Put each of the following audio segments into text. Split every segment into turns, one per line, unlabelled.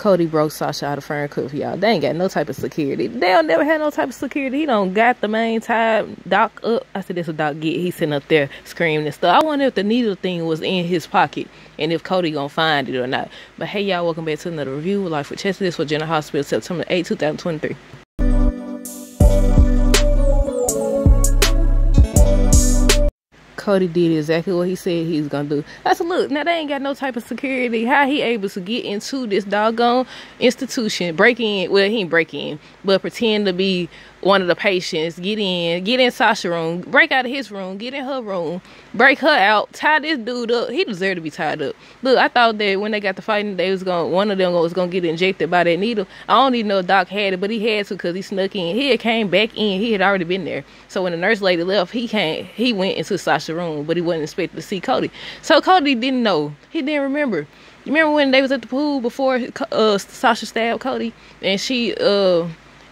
Cody broke Sasha out of Ferncliff, y'all. They ain't got no type of security. They don't never had no type of security. He don't got the main time Doc up. I said, this what Doc get. He's sitting up there screaming and stuff. I wonder if the needle thing was in his pocket and if Cody gonna find it or not. But hey, y'all, welcome back to another review Life with Chessi. This for General Hospital, September 8, 2023. Cody did exactly what he said he was gonna do. That's a look, now they ain't got no type of security. How he able to get into this doggone institution, break in? Well, he ain't break in, but pretend to be one of the patients, get in, get in Sasha's room, break out of his room, get in her room, break her out, tie this dude up. He deserved to be tied up. Look, I thought that when they got the fighting, they was gonna one of them was gonna get injected by that needle. I don't even know Doc had it, but he had to because he snuck in. He had came back in. He had already been there. So when the nurse lady left, he came. He went into Sasha's room, but he wasn't expected to see Cody. So Cody didn't know. He didn't remember. You remember when they was at the pool before uh, Sasha stabbed Cody, and she uh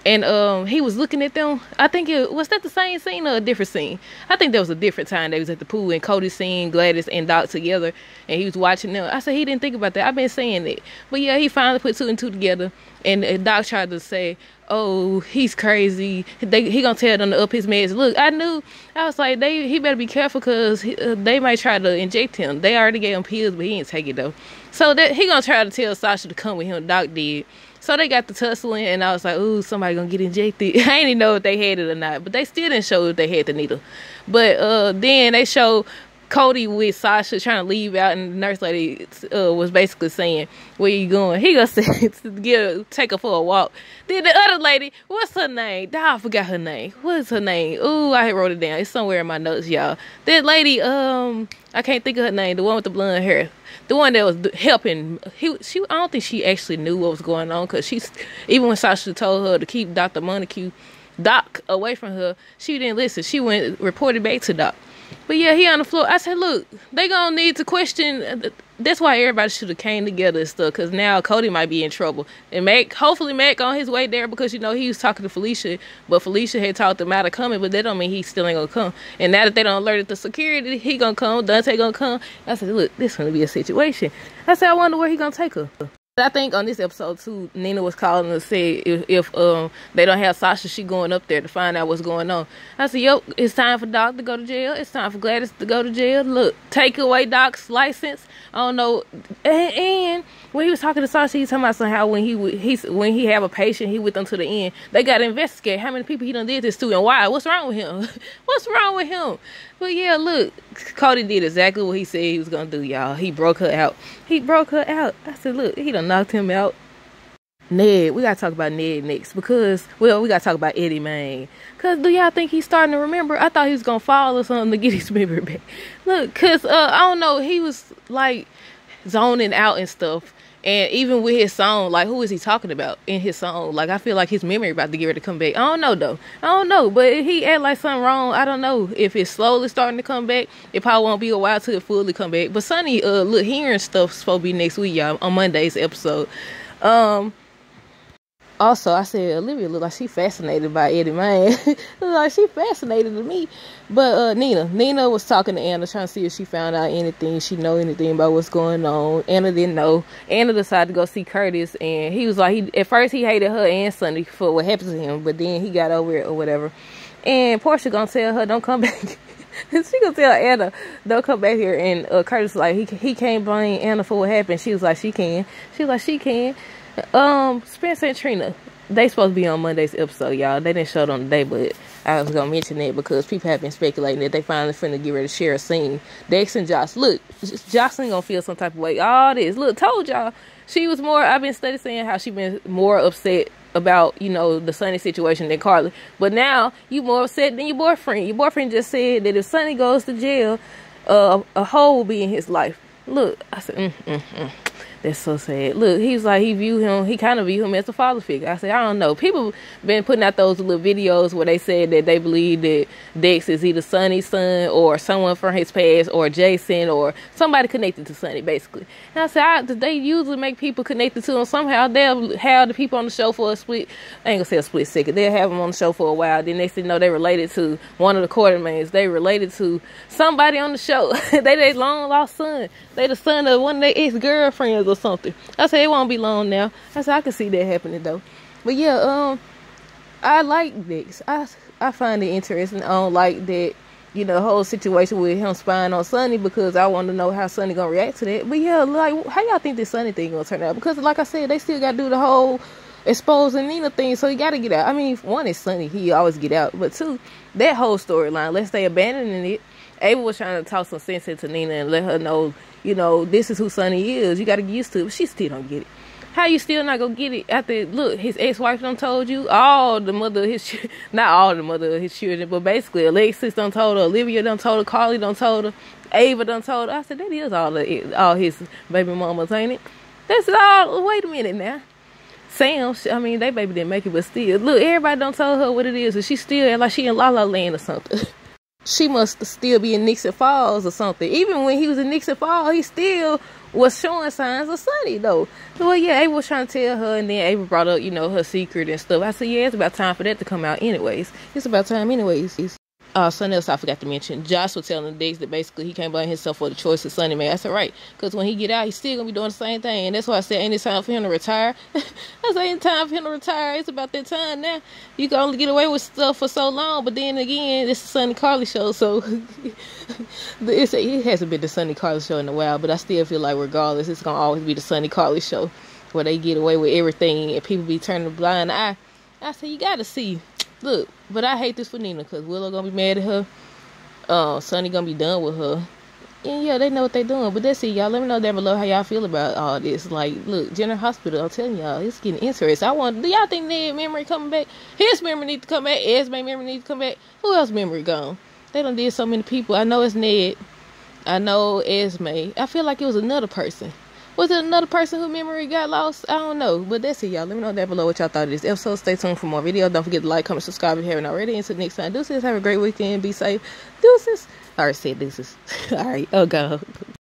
and um he was looking at them. I think it was that the same scene or a different scene. I think there was a different time they was at the pool and Cody seeing Gladys and Doc together and he was watching them. I said he didn't think about that. I've been saying it. But yeah, he finally put two and two together and Doc tried to say, Oh, he's crazy. They, he gonna tell them to up his meds. Look, I knew. I was like, they he better be careful because uh, they might try to inject him. They already gave him pills, but he didn't take it though. So that he gonna try to tell Sasha to come with him. Doc did. So they got the tussling, and I was like, "Ooh, somebody gonna get injected." I didn't even know if they had it or not, but they still didn't show if they had the needle. But uh, then they showed Cody with Sasha trying to leave out, and the nurse lady uh, was basically saying, "Where you going?" He say get take her for a walk. Then the other lady, what's her name? Oh, I forgot her name. What's her name? Ooh, I wrote it down. It's somewhere in my notes, y'all. That lady, um, I can't think of her name. The one with the blonde hair the one that was helping he she I don't think she actually knew what was going on because she's even when Sasha told her to keep Dr. Montague Doc away from her, she didn't listen. She went reported back to Doc. But yeah, he on the floor. I said, look, they gonna need to question. That's why everybody should have came together and stuff. Cause now Cody might be in trouble, and Mac, hopefully Mac on his way there because you know he was talking to Felicia, but Felicia had talked him out of coming, but that don't mean he still ain't gonna come. And now that they don't alerted the security, he gonna come. Dante gonna come. I said, look, this gonna be a situation. I said, I wonder where he gonna take her. I think on this episode too, Nina was calling to say if, if um they don't have Sasha, she going up there to find out what's going on. I said, "Yo, it's time for Doc to go to jail. It's time for Gladys to go to jail. Look, take away Doc's license. I don't know." And, and when he was talking to Sasha, he was talking about somehow when he he when he have a patient, he with them to the end. They got to investigate how many people he done did this to and why. What's wrong with him? What's wrong with him? But yeah, look, Cody did exactly what he said he was gonna do, y'all. He broke her out. He broke her out. I said, look, he done knocked him out. Ned, we gotta talk about Ned next because, well, we gotta talk about Eddie Maine. Cause do y'all think he's starting to remember? I thought he was gonna fall or something to get his memory back. Look, cause uh, I don't know, he was like zoning out and stuff and even with his song, like who is he talking about in his song? Like I feel like his memory about to get ready to come back. I don't know though. I don't know. But he act like something wrong. I don't know if it's slowly starting to come back. It probably won't be a while till it fully come back. But Sonny, uh, look, hearing stuff supposed to be next week, y'all, on Monday's episode. Um, also, I said Olivia looked like she fascinated by Eddie Maine. like she fascinated to me. But uh, Nina, Nina was talking to Anna, trying to see if she found out anything, she know anything about what's going on. Anna didn't know. Anna decided to go see Curtis, and he was like, he at first he hated her and Sonny for what happened to him, but then he got over it or whatever. And Portia gonna tell her, don't come back. she gonna tell Anna, don't come back here. And uh, Curtis like he he can't blame Anna for what happened. She was like, she can. She was like, she can. Um, Spencer and Trina, they supposed to be on Monday's episode, y'all. They didn't show it on the day, but I was gonna mention that because people have been speculating that they finally finna get ready to share a scene. Dex and Joss, look, Josslyn gonna feel some type of way. All this, look, told y'all. She was more. I've been studying saying how she been more upset about you know the Sonny situation than Carly, but now you more upset than your boyfriend. Your boyfriend just said that if Sonny goes to jail, uh, a hole will be in his life. Look, I said, mm, mm, mm. That's so sad. Look, he's like he view him. He kind of view him as a father figure. I said, I don't know. People been putting out those little videos where they said that they believe that Dex is either Sonny's son or someone from his past or Jason or somebody connected to Sonny, basically. And I said, I, they usually make people connected to him somehow. They'll have the people on the show for a split. I ain't gonna say a split second. They'll have them on the show for a while. Then they say no, they related to one of the Quartermaines. They related to somebody on the show. they their long lost son. They the son of one of their ex girlfriends or something. I said it won't be long now. I said I can see that happening though. But yeah, um, I like this. I I find it interesting. I don't like that you know, whole situation with him spying on Sonny because I want to know how Sonny gonna react to that. But yeah, like, how y'all think this Sonny thing gonna turn out? Because, like I said, they still gotta do the whole exposing Nina thing, so you gotta get out. I mean, one is Sonny, he always get out, but two, that whole storyline, let's say abandoning it. Ava was trying to talk some sense into Nina and let her know, you know, this is who Sonny is. You gotta get used to it. But she still don't get it. How you still not gonna get it after look his ex wife done told you all the mother of his not all the mother of his children, but basically Alexis done told her, Olivia done told her, Carly done told her, Ava done told her. I said that is all the, all his baby mamas, ain't it? That's all. Wait a minute now. Sam, I mean, they baby didn't make it, but still, look, everybody don't tell her what it is, and she still like she in La La Land or something. she must still be in Nixon Falls or something. Even when he was in Nixon Falls, he still was showing signs of Sonny though. Well, yeah, Ava was trying to tell her, and then Ava brought up, you know, her secret and stuff. I said, yeah, it's about time for that to come out, anyways. It's about time, anyways. Uh, something else I forgot to mention. Josh was telling the Diggs that basically he can't blame himself for the choices Sonny made. I said, right, because when he get out, he's still gonna be doing the same thing, and that's why I said, ain't it time for him to retire? I said, ain't time for him to retire. It's about that time now. You can only get away with stuff for so long, but then again, it's the Sonny Carly show, so it's a, it hasn't been the Sonny Carly show in a while, but I still feel like regardless, it's gonna always be the Sonny Carly show where they get away with everything and people be turning a blind eye. I said, you gotta see Look, but I hate this for Nina because Willow gonna be mad at her. Uh, Sonny gonna be done with her. And yeah, they know what they doing. But that's it, y'all. Let me know down below how y'all feel about all this. Like, look, General Hospital, I'm telling y'all, it's getting interesting. I want, do y'all think Ned memory coming back? His memory need to come back. Esme memory need to come back. Who else memory gone? They done did so many people. I know it's Ned. I know Esme. I feel like it was another person. Was it another person whose memory got lost? I don't know. But that's it, y'all. Let me know down below what y'all thought of this episode. Stay tuned for more videos. Don't forget to like, comment, subscribe if you haven't already. Until next time, deuces. Have a great weekend. Be safe. Deuces. Already said deuces. All right. Oh, go.